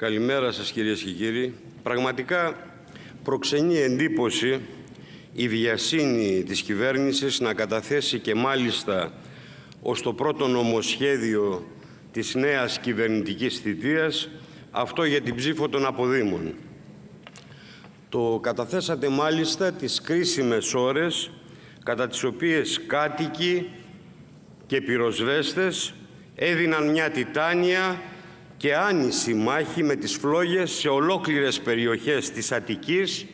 Καλημέρα σας κυρίες και κύριοι. Πραγματικά προξενεί εντύπωση η βιασύνη της κυβέρνησης να καταθέσει και μάλιστα ως το πρώτο νομοσχέδιο της νέας κυβερνητικής θητείας αυτό για την ψήφο των αποδήμων. Το καταθέσατε μάλιστα τις κρίσιμες ώρες κατά τις οποίες κάτοικοι και πυροσβέστες έδιναν μια τιτάνια και άνηση μάχη με τις φλόγες σε ολόκληρες περιοχές της Αττικής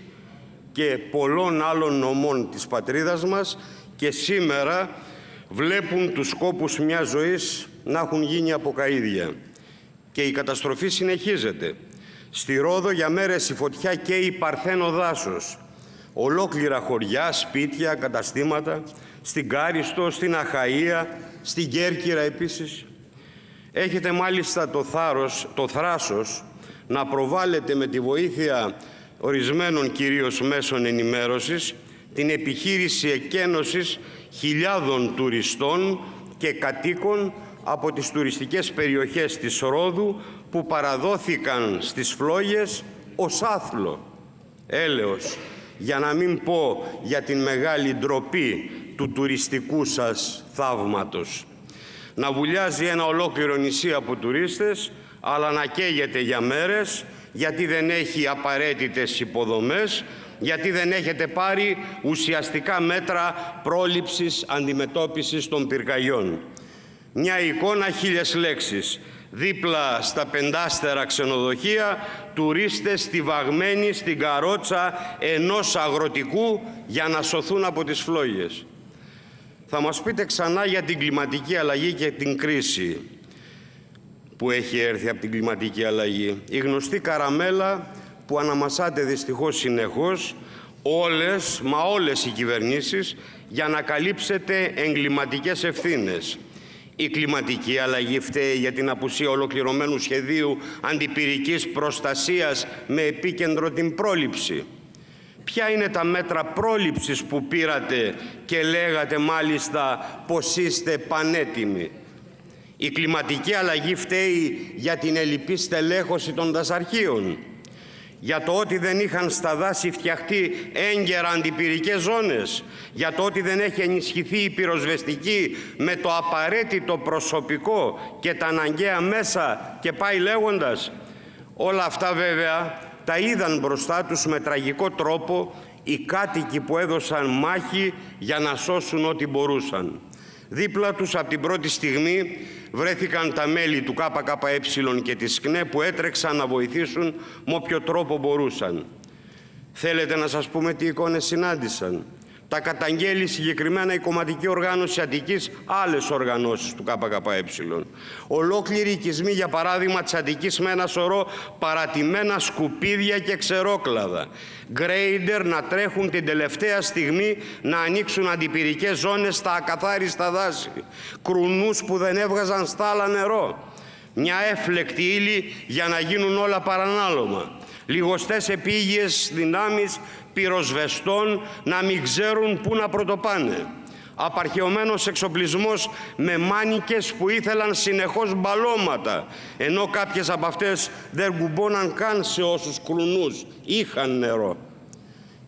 και πολλών άλλων νομών της πατρίδας μας και σήμερα βλέπουν τους σκόπους μιας ζωής να έχουν γίνει από καΐδια. Και η καταστροφή συνεχίζεται. Στη Ρόδο για μέρες η φωτιά και η Παρθένο δάσος. Ολόκληρα χωριά, σπίτια, καταστήματα, στην Κάριστο, στην Αχαΐα, στην Κέρκυρα επίσης. Έχετε μάλιστα το, θάρρος, το θράσος να προβάλλετε με τη βοήθεια ορισμένων κυρίως μέσων ενημέρωσης την επιχείρηση εκένωσης χιλιάδων τουριστών και κατοίκων από τις τουριστικές περιοχές της Ρόδου που παραδόθηκαν στις φλόγες ως άθλο. Έλεος, για να μην πω για την μεγάλη ντροπή του τουριστικού σας θαύματος. Να βουλιάζει ένα ολόκληρο νησί από τουρίστες, αλλά να καίγεται για μέρες, γιατί δεν έχει απαραίτητες υποδομές, γιατί δεν έχετε πάρει ουσιαστικά μέτρα πρόληψης αντιμετώπισης των πυρκαγιών. Μια εικόνα χίλιες λέξεις. Δίπλα στα πεντάστερα ξενοδοχεία, τουρίστες στιβαγμένοι στην καρότσα ενός αγροτικού για να σωθούν από τις φλόγες. Θα μας πείτε ξανά για την κλιματική αλλαγή και την κρίση που έχει έρθει από την κλιματική αλλαγή. Η γνωστή καραμέλα που αναμασάτε δυστυχώς συνεχώς όλες, μα όλες οι κυβερνήσεις για να καλύψετε εγκληματικές ευθύνες. Η κλιματική αλλαγή φταίει για την απουσία ολοκληρωμένου σχεδίου αντιπυρικής προστασίας με επίκεντρο την πρόληψη. Ποια είναι τα μέτρα πρόληψης που πήρατε και λέγατε μάλιστα πως είστε πανέτοιμοι; Η κλιματική αλλαγή φταίει για την ελλειπή στελέχωση των δασαρχείων για το ότι δεν είχαν στα δάση φτιαχτεί έγκαιρα αντιπυρικές ζώνες, για το ότι δεν έχει ενισχυθεί η πυροσβεστική με το απαραίτητο προσωπικό και τα αναγκαία μέσα και πάει λέγοντας. Όλα αυτά βέβαια τα είδαν μπροστά τους με τραγικό τρόπο οι κάτοικοι που έδωσαν μάχη για να σώσουν ό,τι μπορούσαν. Δίπλα τους από την πρώτη στιγμή βρέθηκαν τα μέλη του ΚΚΕ και της ΚΝΕ που έτρεξαν να βοηθήσουν με όποιο τρόπο μπορούσαν. Θέλετε να σας πούμε τι εικόνες συνάντησαν; Τα καταγγέλει συγκεκριμένα η κομματική οργάνωση Αττικής, άλλες οργανώσεις του ΚΚΕ. Ολόκληροι οικισμοί, για παράδειγμα, της Αττικής με ένα σωρό παρατημένα σκουπίδια και ξερόκλαδα. Γκρέιντερ να τρέχουν την τελευταία στιγμή να ανοίξουν αντιπυρικές ζώνες στα ακαθάριστα δάση. Κρουνούς που δεν έβγαζαν στάλα νερό. Μια έφλεκτη ύλη για να γίνουν όλα παρανάλωμα λιγοστές επίγειες δυνάμεις πυροσβεστών να μην ξέρουν πού να πρωτοπάνε. Απαρχαιωμένος εξοπλισμός με μάνικες που ήθελαν συνεχώς μπαλώματα, ενώ κάποιες από αυτές δεν κουμπώναν καν σε όσους κρουνούς είχαν νερό.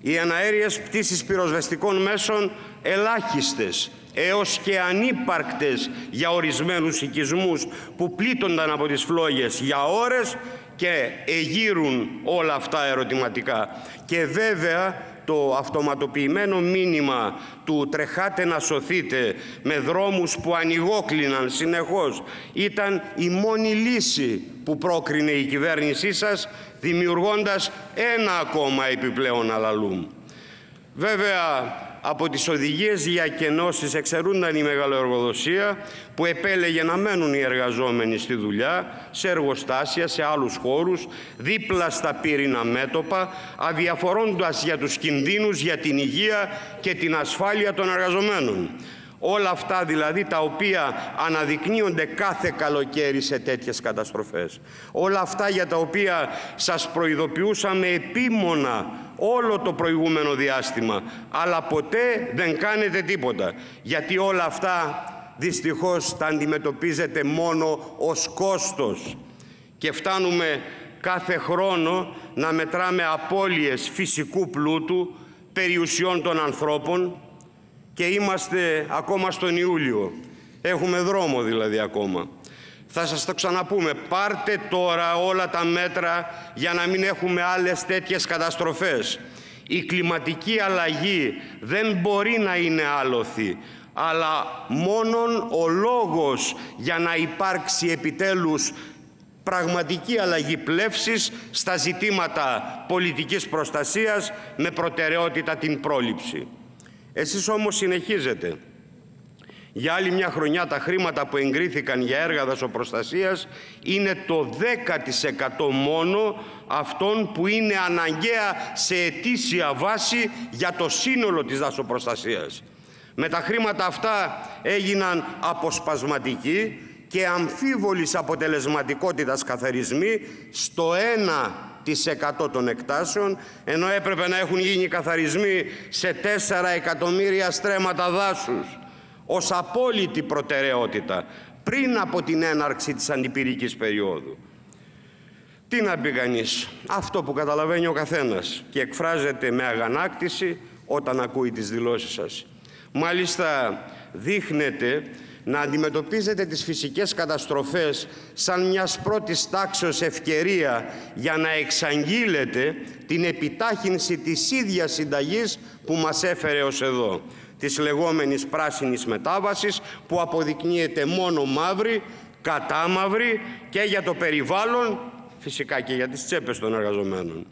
Οι αναέριες πτήσεις πυροσβεστικών μέσων ελάχιστες έως και ανύπαρκτες για ορισμένους οικισμούς που πλήττονταν από τις φλόγες για ώρες και εγείρουν όλα αυτά ερωτηματικά. Και βέβαια το αυτοματοποιημένο μήνυμα του «τρεχάτε να σωθείτε» με δρόμους που ανοιγόκλιναν συνεχώς ήταν η μόνη λύση που πρόκρινε η κυβέρνησή σας δημιουργώντας ένα ακόμα επιπλέον αλαλούμ. Βέβαια από τις οδηγίες για κενώσεις εξαιρούνταν η μεγαλοεργοδοσία που επέλεγε να μένουν οι εργαζόμενοι στη δουλειά, σε εργοστάσια, σε άλλους χώρους, δίπλα στα πύρινα μέτωπα, αδιαφορώντας για τους κινδύνους για την υγεία και την ασφάλεια των εργαζομένων. Όλα αυτά δηλαδή τα οποία αναδεικνύονται κάθε καλοκαίρι σε τέτοιες καταστροφές. Όλα αυτά για τα οποία σας προειδοποιούσαμε επίμονα όλο το προηγούμενο διάστημα. Αλλά ποτέ δεν κάνετε τίποτα. Γιατί όλα αυτά δυστυχώς τα αντιμετωπίζετε μόνο ως κόστος. Και φτάνουμε κάθε χρόνο να μετράμε απώλειες φυσικού πλούτου, περιουσιών των ανθρώπων και είμαστε ακόμα στον Ιούλιο. Έχουμε δρόμο δηλαδή ακόμα. Θα σας το ξαναπούμε. Πάρτε τώρα όλα τα μέτρα για να μην έχουμε άλλες τέτοιες καταστροφές. Η κλιματική αλλαγή δεν μπορεί να είναι άλοθη, αλλά μόνον ο λόγος για να υπάρξει επιτέλους πραγματική αλλαγή πλεύσης στα ζητήματα πολιτικής προστασίας με προτεραιότητα την πρόληψη. Εσείς όμως συνεχίζετε. Για άλλη μια χρονιά τα χρήματα που εγκρίθηκαν για έργα δασοπροστασίας είναι το 10% μόνο αυτών που είναι αναγκαία σε ετήσια βάση για το σύνολο της δασοπροστασίας. Με τα χρήματα αυτά έγιναν αποσπασματικοί και αμφίβολης αποτελεσματικότητας καθαρισμοί στο 1% των εκτάσεων, ενώ έπρεπε να έχουν γίνει καθαρισμοί σε 4 εκατομμύρια στρέμματα δάσους, ως απόλυτη προτεραιότητα, πριν από την έναρξη της αντιπυρικής περίοδου. Τι να πει κανείς, αυτό που καταλαβαίνει ο καθένας και εκφράζεται με αγανάκτηση όταν ακούει τις δηλώσεις σας. Μάλιστα δείχνεται να αντιμετωπίζετε τις φυσικές καταστροφές σαν μιας πρώτης τάξεως ευκαιρία για να εξαγγείλετε την επιτάχυνση της ίδιας συνταγής που μας έφερε ως εδώ της λεγόμενης πράσινης μετάβασης που αποδεικνύεται μόνο μαύρη, κατάμαυρη και για το περιβάλλον, φυσικά και για τις τσέπες των εργαζομένων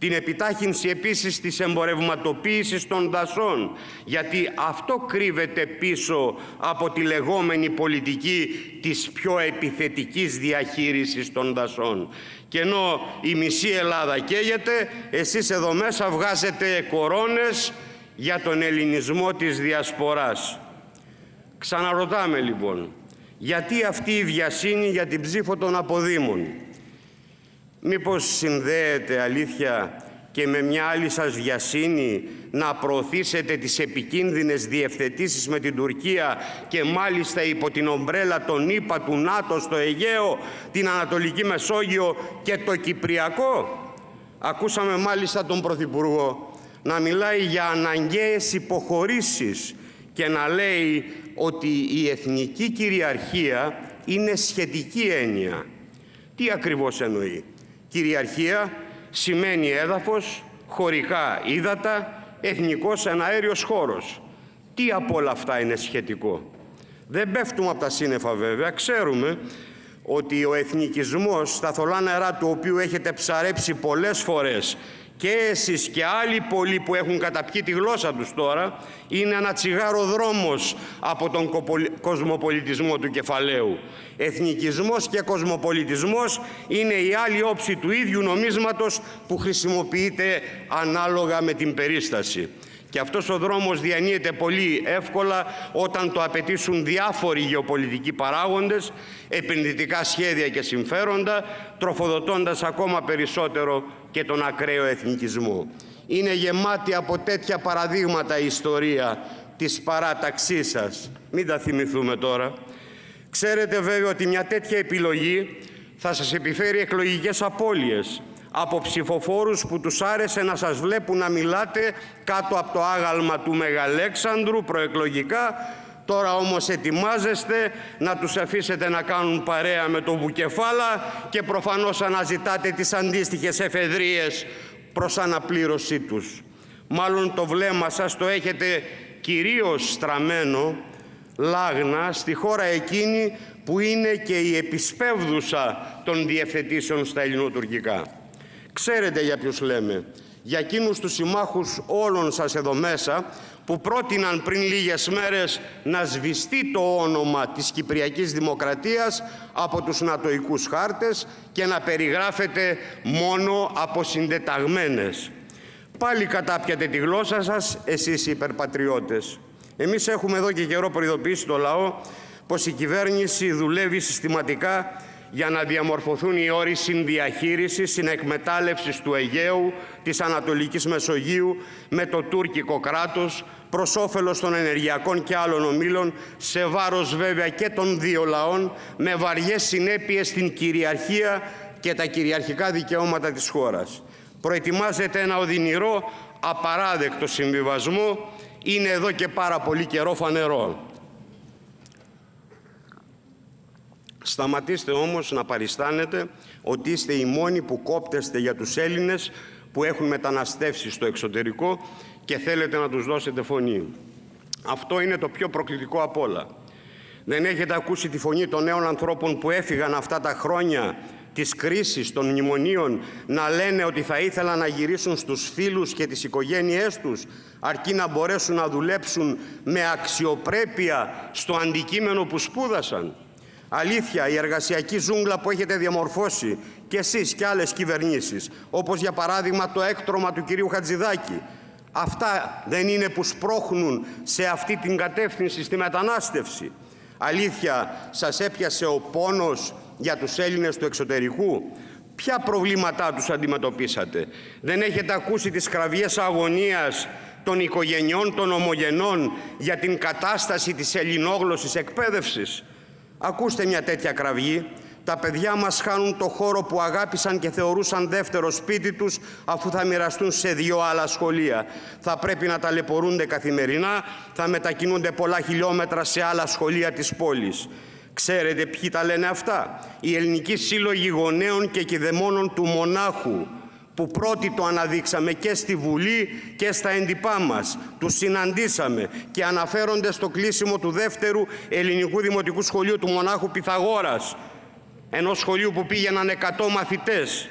την επιτάχυνση επίσης της εμπορευματοποίησης των δασών, γιατί αυτό κρύβεται πίσω από τη λεγόμενη πολιτική της πιο επιθετικής διαχείρισης των δασών. Και ενώ η μισή Ελλάδα καίγεται, εσείς εδώ μέσα βγάζετε κορώνες για τον ελληνισμό της διασποράς. Ξαναρωτάμε λοιπόν, γιατί αυτή η βιασύνη για την ψήφο των αποδήμων; Μήπως συνδέεται αλήθεια και με μια άλλη σας βιασύνη να προωθήσετε τις επικίνδυνες διευθετήσεις με την Τουρκία και μάλιστα υπό την ομπρέλα των ΗΠΑ του ΝΑΤΟ στο Αιγαίο, την Ανατολική Μεσόγειο και το Κυπριακό; Ακούσαμε μάλιστα τον Πρωθυπουργό να μιλάει για αναγκαίες υποχωρήσεις και να λέει ότι η εθνική κυριαρχία είναι σχετική έννοια. Τι ακριβώς εννοεί; Κυριαρχία σημαίνει έδαφος, χωρικά ύδατα, εθνικός εναέριος χώρος. Τι από όλα αυτά είναι σχετικό; Δεν πέφτουμε από τα σύννεφα βέβαια, ξέρουμε ότι ο εθνικισμός στα θολά νερά του οποίου έχετε ψαρέψει πολλές φορές και εσείς και άλλοι πολλοί που έχουν καταπιεί τη γλώσσα τους τώρα είναι ένα τσιγάρο δρόμος από τον κοσμοπολιτισμό του κεφαλαίου. Εθνικισμός και κοσμοπολιτισμός είναι η άλλη όψη του ίδιου νομίσματος που χρησιμοποιείται ανάλογα με την περίσταση. Και αυτός ο δρόμος διανύεται πολύ εύκολα όταν το απαιτήσουν διάφοροι γεωπολιτικοί παράγοντες, επενδυτικά σχέδια και συμφέροντα, τροφοδοτώντας ακόμα περισσότερο και τον ακραίο εθνικισμό. Είναι γεμάτη από τέτοια παραδείγματα η ιστορία της παράταξής σας. Μην τα θυμηθούμε τώρα. Ξέρετε βέβαια ότι μια τέτοια επιλογή θα σας επιφέρει εκλογικές απώλειες από ψηφοφόρους που τους άρεσε να σας βλέπουν να μιλάτε κάτω από το άγαλμα του Μεγαλέξανδρου προεκλογικά Τώρα όμως ετοιμάζεστε να τους αφήσετε να κάνουν παρέα με το Βουκεφάλα και προφανώς αναζητάτε τις αντίστοιχες εφεδρίες προς αναπλήρωσή τους. Μάλλον το βλέμμα σας το έχετε κυρίως στραμμένο λάγνα στη χώρα εκείνη που είναι και η επισπεύδουσα των διευθετήσεων στα ελληνοτουρκικά. Ξέρετε για ποιους λέμε. Για εκείνους τους συμμάχους όλων σας εδώ μέσα που πρότειναν πριν λίγες μέρες να σβηστεί το όνομα της Κυπριακής Δημοκρατίας από τους νατοικούς χάρτες και να περιγράφεται μόνο από συντεταγμένες. Πάλι κατάπιατε τη γλώσσα σας εσείς οι υπερπατριώτες. Εμείς έχουμε εδώ και καιρό προειδοποιήσει το λαό πως η κυβέρνηση δουλεύει συστηματικά για να διαμορφωθούν οι όροι συνδιαχείρισης, συνεκμετάλλευσης του Αιγαίου, της Ανατολικής Μεσογείου με το τουρκικό κράτος προς όφελος των ενεργειακών και άλλων ομίλων, σε βάρος βέβαια και των δύο λαών, με βαριές συνέπειες στην κυριαρχία και τα κυριαρχικά δικαιώματα της χώρας. Προετοιμάζεται ένα οδυνηρό, απαράδεκτο συμβιβασμό, είναι εδώ και πάρα πολύ καιρό φανερό. Σταματήστε όμως να παριστάνετε ότι είστε οι μόνοι που κόπτεστε για τους Έλληνες που έχουν μεταναστεύσει στο εξωτερικό και θέλετε να τους δώσετε φωνή. Αυτό είναι το πιο προκλητικό απ' όλα. Δεν έχετε ακούσει τη φωνή των νέων ανθρώπων που έφυγαν αυτά τα χρόνια της κρίσης των μνημονίων να λένε ότι θα ήθελαν να γυρίσουν στους φίλους και τις οικογένειές τους αρκεί να μπορέσουν να δουλέψουν με αξιοπρέπεια στο αντικείμενο που σπούδασαν. Αλήθεια, η εργασιακή ζούγκλα που έχετε διαμορφώσει και εσείς και άλλες κυβερνήσεις, όπως για παράδειγμα το έκτρωμα του κυρίου Χατζηδάκη, αυτά δεν είναι που σπρώχνουν σε αυτή την κατεύθυνση στη μετανάστευση. Αλήθεια, σας έπιασε ο πόνος για τους Έλληνες του εξωτερικού; Ποια προβλήματά τους αντιμετωπίσατε; Δεν έχετε ακούσει τις κραυγές αγωνίας των οικογενειών των ομογενών για την κατάσταση της ελληνόγλωσσης εκπαίδευσης; Ακούστε μια τέτοια κραυγή. Τα παιδιά μας χάνουν το χώρο που αγάπησαν και θεωρούσαν δεύτερο σπίτι τους αφού θα μοιραστούν σε δύο άλλα σχολεία. Θα πρέπει να ταλαιπωρούνται καθημερινά, θα μετακινούνται πολλά χιλιόμετρα σε άλλα σχολεία της πόλης. Ξέρετε ποιοι τα λένε αυτά; Οι ελληνικοί σύλλογοι γονέων και κηδεμόνων του Μονάχου που πρώτοι το αναδείξαμε και στη Βουλή και στα έντυπά μας. Τους συναντήσαμε και αναφέρονται στο κλείσιμο του δεύτερου ελληνικού δημοτικού σχολείου του Μονάχου Πυθαγόρας, ενός σχολείου που πήγαιναν 100 μαθητές.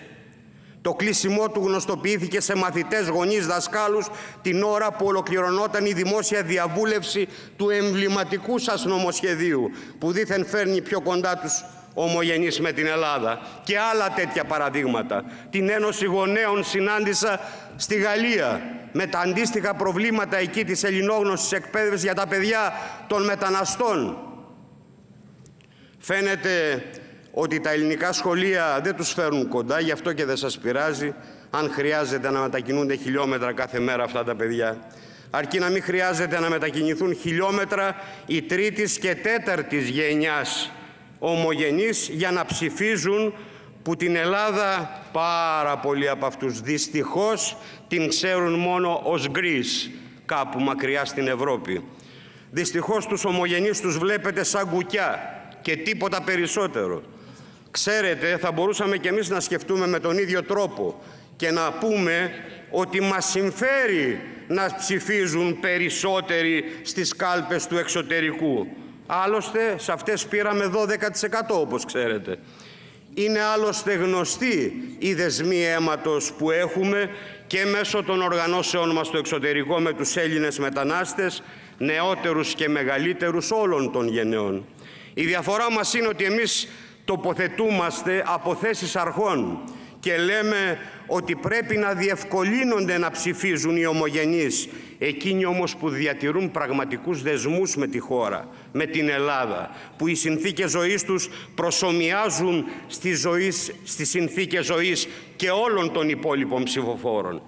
Το κλείσιμό του γνωστοποιήθηκε σε μαθητές, γονείς, δασκάλους την ώρα που ολοκληρωνόταν η δημόσια διαβούλευση του εμβληματικού σας νομοσχεδίου που δήθεν φέρνει πιο κοντά τους ομογενείς με την Ελλάδα και άλλα τέτοια παραδείγματα. Την Ένωση Γονέων συνάντησα στη Γαλλία με τα αντίστοιχα προβλήματα εκεί της ελληνόγνωσης εκπαίδευσης για τα παιδιά των μεταναστών. Φαίνεται ότι τα ελληνικά σχολεία δεν τους φέρνουν κοντά, γι' αυτό και δεν σας πειράζει αν χρειάζεται να μετακινούνται χιλιόμετρα κάθε μέρα αυτά τα παιδιά. Αρκεί να μην χρειάζεται να μετακινηθούν χιλιόμετρα η τρίτης και τέταρτης γενιάς ομογενείς για να ψηφίζουν που την Ελλάδα πάρα πολλοί από αυτούς δυστυχώς την ξέρουν μόνο ως γκρίς κάπου μακριά στην Ευρώπη. Δυστυχώς τους ομογενείς τους βλέπετε σαν κουκιά και τίποτα περισσότερο. Ξέρετε, θα μπορούσαμε κι εμείς να σκεφτούμε με τον ίδιο τρόπο και να πούμε ότι μας συμφέρει να ψηφίζουν περισσότεροι στις κάλπες του εξωτερικού. Άλλωστε, σε αυτές πήραμε 12% όπως ξέρετε. Είναι άλλωστε γνωστή η δεσμή αίματος που έχουμε και μέσω των οργανώσεων μας στο εξωτερικό με τους Έλληνες μετανάστες, νεότερους και μεγαλύτερους όλων των γενναιών. Η διαφορά μας είναι ότι εμείς τοποθετούμαστε από θέσεις αρχών και λέμε ότι πρέπει να διευκολύνονται να ψηφίζουν οι ομογενείς, εκείνοι όμως που διατηρούν πραγματικούς δεσμούς με τη χώρα, με την Ελλάδα, που οι συνθήκες ζωής τους προσωμιάζουν στις, ζωής, στις συνθήκες ζωής και όλων των υπόλοιπων ψηφοφόρων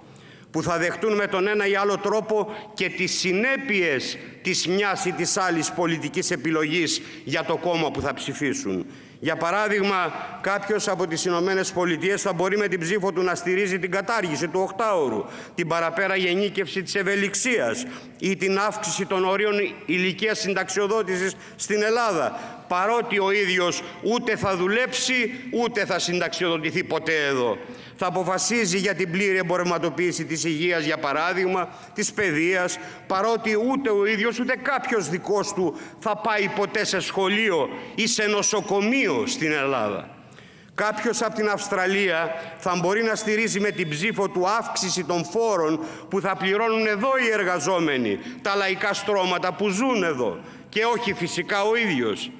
που θα δεχτούν με τον ένα ή άλλο τρόπο και τις συνέπειες της μιας ή της άλλης πολιτικής επιλογής για το κόμμα που θα ψηφίσουν. Για παράδειγμα, κάποιος από τις Ηνωμένες Πολιτείες θα μπορεί με την ψήφο του να στηρίζει την κατάργηση του οκτάωρου, την παραπέρα γενίκευση της ευελιξίας ή την αύξηση των ορίων ηλικίας συνταξιοδότησης στην Ελλάδα, παρότι ο ίδιος ούτε θα δουλέψει ούτε θα συνταξιοδοτηθεί ποτέ εδώ θα αποφασίζει για την πλήρη εμπορευματοποίηση της υγείας, για παράδειγμα, της παιδείας, παρότι ούτε ο ίδιος ούτε κάποιος δικός του θα πάει ποτέ σε σχολείο ή σε νοσοκομείο στην Ελλάδα. Κάποιος από την Αυστραλία θα μπορεί να στηρίζει με την ψήφο του αύξηση των φόρων που θα πληρώνουν εδώ οι εργαζόμενοι, τα λαϊκά στρώματα που ζουν εδώ και όχι φυσικά ο ίδιος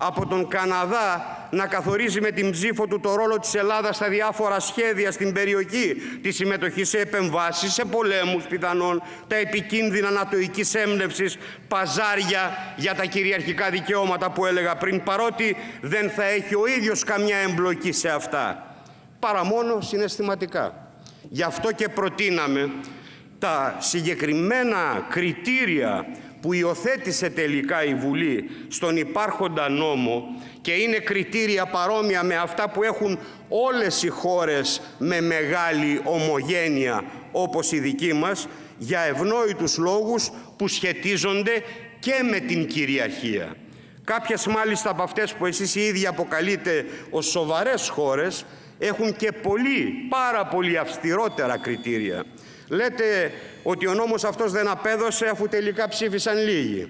από τον Καναδά να καθορίζει με την ψήφο του το ρόλο της Ελλάδας στα διάφορα σχέδια στην περιοχή, τη συμμετοχή σε επεμβάσεις, σε πολέμους πιθανόν, τα επικίνδυνα νατοικής έμπνευσης, παζάρια για τα κυριαρχικά δικαιώματα που έλεγα πριν, παρότι δεν θα έχει ο ίδιος καμιά εμπλοκή σε αυτά, παρά μόνο συναισθηματικά. Γι' αυτό και προτείναμε τα συγκεκριμένα κριτήρια που υιοθέτησε τελικά η Βουλή στον υπάρχοντα νόμο και είναι κριτήρια παρόμοια με αυτά που έχουν όλες οι χώρες με μεγάλη ομογένεια όπως η δική μας για ευνόητους λόγους που σχετίζονται και με την κυριαρχία. Κάποιες μάλιστα από αυτές που εσείς οι ίδιοι αποκαλείτε ως σοβαρές χώρες έχουν και πολύ, πάρα πολύ αυστηρότερα κριτήρια. Λέτε ότι ο νόμος αυτός δεν απέδωσε αφού τελικά ψήφισαν λίγοι.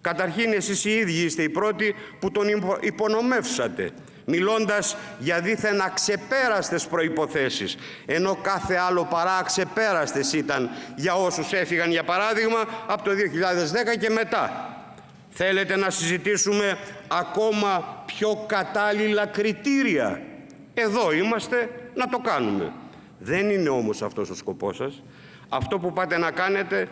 Καταρχήν εσείς οι ίδιοι είστε οι πρώτοι που τον υπονομεύσατε μιλώντας για δίθεν αξεπέραστες προϋποθέσεις, ενώ κάθε άλλο παρά αξεπέραστες ήταν για όσους έφυγαν, για παράδειγμα, από το 2010 και μετά. Θέλετε να συζητήσουμε ακόμα πιο κατάλληλα κριτήρια; Εδώ είμαστε να το κάνουμε. Δεν είναι όμως αυτός ο σκοπός σας. Αυτό που πάτε να κάνετε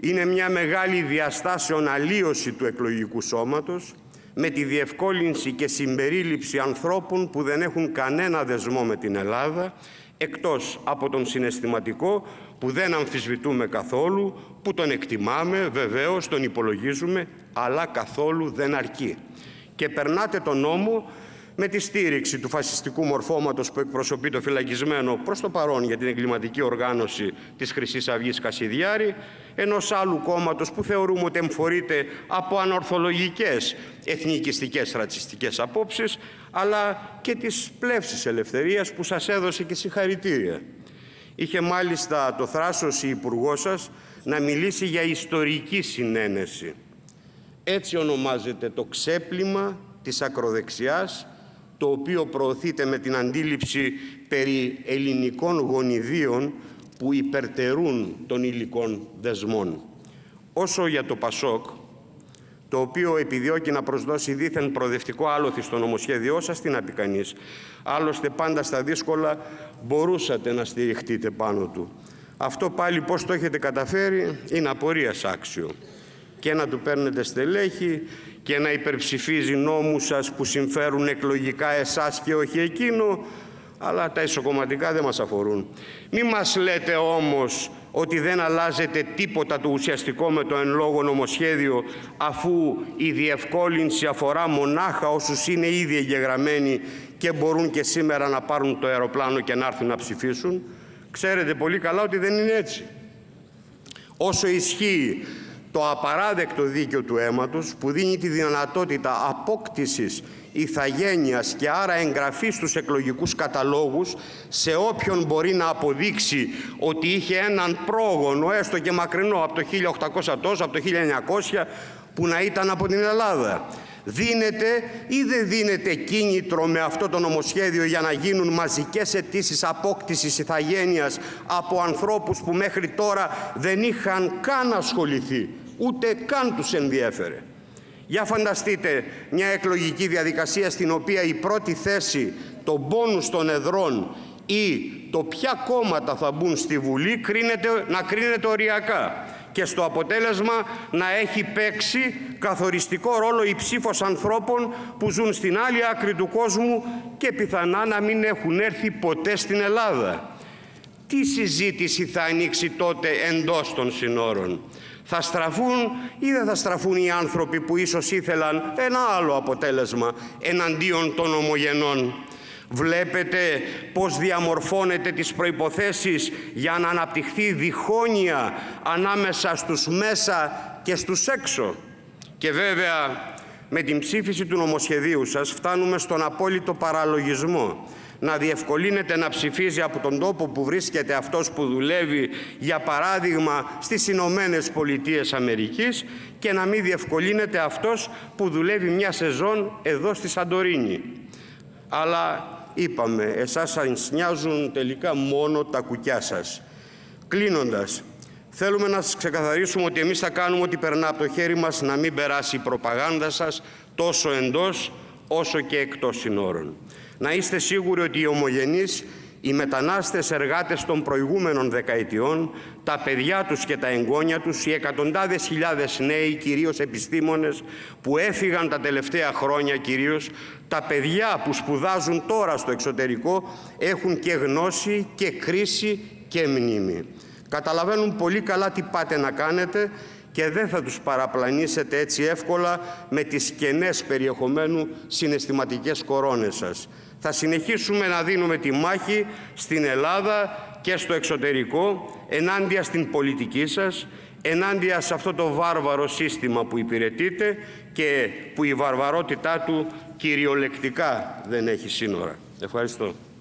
είναι μια μεγάλη διαστάσεων αλλίωση του εκλογικού σώματος με τη διευκόλυνση και συμπερίληψη ανθρώπων που δεν έχουν κανένα δεσμό με την Ελλάδα εκτός από τον συναισθηματικό που δεν αμφισβητούμε καθόλου, που τον εκτιμάμε, βεβαίως τον υπολογίζουμε, αλλά καθόλου δεν αρκεί. Και περνάτε τον νόμο με τη στήριξη του φασιστικού μορφώματος που εκπροσωπεί το φυλακισμένο προς το παρόν για την εγκληματική οργάνωση της χρυσής Αυγής Κασιδιάρη, ενός άλλου κόμματος που θεωρούμε ότι εμφορείται από ανορθολογικές εθνικιστικές ρατσιστικές απόψεις, αλλά και της πλεύσης ελευθερίας που σας έδωσε και συγχαρητήρια. Είχε μάλιστα το θράσος η υπουργός σας να μιλήσει για ιστορική συνένεση. Έτσι ονομάζεται το ξέπλυμα της ακροδεξιάς το οποίο προωθείται με την αντίληψη περί ελληνικών γονιδίων που υπερτερούν των υλικών δεσμών. Όσο για το ΠΑΣΟΚ, το οποίο επιδιώκει να προσδώσει δίθεν προοδευτικό άλοθη στο νομοσχέδιό σας, τι να πει κανείς. Άλλωστε πάντα στα δύσκολα μπορούσατε να στηριχτείτε πάνω του. Αυτό πάλι πώς το έχετε καταφέρει είναι απορίας άξιο. Και να του παίρνετε στελέχη και να υπερψηφίζει νόμους σας που συμφέρουν εκλογικά εσάς και όχι εκείνο, αλλά τα ισοκομματικά δεν μας αφορούν. Μη μας λέτε όμως ότι δεν αλλάζεται τίποτα το ουσιαστικό με το εν λόγω νομοσχέδιο αφού η διευκόλυνση αφορά μονάχα όσους είναι ήδη εγγεγραμμένοι και μπορούν και σήμερα να πάρουν το αεροπλάνο και να έρθουν να ψηφίσουν. Ξέρετε πολύ καλά ότι δεν είναι έτσι. Όσο ισχύει το απαράδεκτο δίκαιο του αίματος που δίνει τη δυνατότητα απόκτησης ηθαγένειας και άρα εγγραφής στους εκλογικούς καταλόγους σε όποιον μπορεί να αποδείξει ότι είχε έναν πρόγονο έστω και μακρινό από το 1800 τόσο, από το 1900 που να ήταν από την Ελλάδα. Δίνεται ή δεν δίνεται κίνητρο με αυτό το νομοσχέδιο για να γίνουν μαζικές αιτήσεις απόκτησης ηθαγένειας από ανθρώπους που μέχρι τώρα δεν είχαν καν ασχοληθεί ούτε καν τους ενδιέφερε. Για φανταστείτε μια εκλογική διαδικασία στην οποία η πρώτη θέση, το πόνους των εδρών ή το ποια κόμματα θα μπουν στη Βουλή κρίνεται, να κρίνεται οριακά και στο αποτέλεσμα να έχει παίξει καθοριστικό ρόλο η ψήφος ανθρώπων που ζουν στην άλλη άκρη του κόσμου και πιθανά να μην έχουν έρθει ποτέ στην Ελλάδα. Τι συζήτηση θα ανοίξει τότε εντός των συνόρων; Θα στραφούν ή δεν θα στραφούν οι άνθρωποι που ίσως ήθελαν ένα άλλο αποτέλεσμα εναντίον των ομογενών. Βλέπετε πώς διαμορφώνεται τις προϋποθέσεις για να αναπτυχθεί διχόνοια ανάμεσα στους μέσα και στους έξω. Και βέβαια με την ψήφιση του νομοσχεδίου σας φτάνουμε στον απόλυτο παραλογισμό να διευκολύνεται να ψηφίζει από τον τόπο που βρίσκεται αυτός που δουλεύει, για παράδειγμα στις Ηνωμένες Πολιτείες Αμερικής και να μην διευκολύνεται αυτός που δουλεύει μια σεζόν εδώ στη Σαντορίνη. Αλλά είπαμε, εσάς σας νοιάζουν τελικά μόνο τα κουκιά σας. Κλείνοντας, θέλουμε να σας ξεκαθαρίσουμε ότι εμείς θα κάνουμε ό,τι περνά από το χέρι μας να μην περάσει η προπαγάνδα σας τόσο εντός όσο και εκτός συνόρων να είστε σίγουροι ότι οι ομογενείς, οι μετανάστες εργάτες των προηγούμενων δεκαετιών, τα παιδιά τους και τα εγγόνια τους, οι εκατοντάδες χιλιάδες νέοι, κυρίως επιστήμονες, που έφυγαν τα τελευταία χρόνια κυρίως, τα παιδιά που σπουδάζουν τώρα στο εξωτερικό, έχουν και γνώση και κρίση και μνήμη. Καταλαβαίνουν πολύ καλά τι πάτε να κάνετε και δεν θα τους παραπλανήσετε έτσι εύκολα με τις κενές περιεχομένου συναισθηματικές κορώνες σας. Θα συνεχίσουμε να δίνουμε τη μάχη στην Ελλάδα και στο εξωτερικό ενάντια στην πολιτική σας, ενάντια σε αυτό το βάρβαρο σύστημα που υπηρετείτε και που η βαρβαρότητά του κυριολεκτικά δεν έχει σύνορα. Ευχαριστώ.